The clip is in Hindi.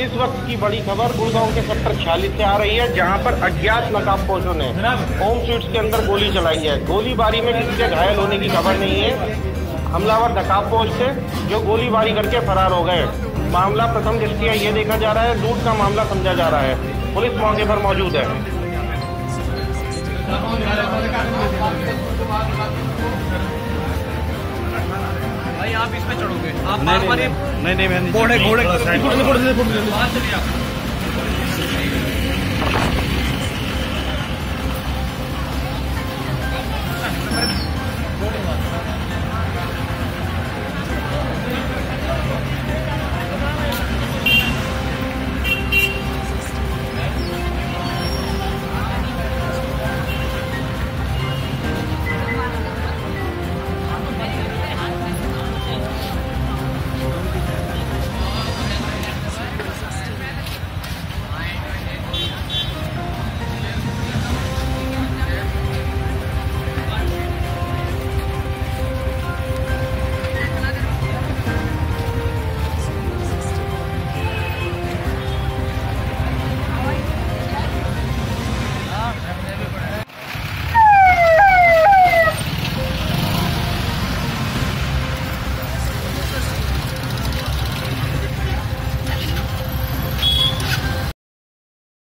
इस वक्त की बड़ी खबर गुड़गांव के सेक्टर छियालीस से आ रही है जहाँ पर अज्ञात नकाबपोशों ने होम स्वीट्स के अंदर गोली चलाई है। गोलीबारी में किसी के घायल होने की खबर नहीं है। हमलावर नकाबपोश थे जो गोलीबारी करके फरार हो गए। मामला प्रथम दृष्टिया ये देखा जा रहा है लूट का मामला समझा जा रहा है। पुलिस मौके पर मौजूद है। आप इसमें चढ़ोगे? आप नहीं नहीं नहीं घोड़े घोड़े घोड़े घोड़े घोड़े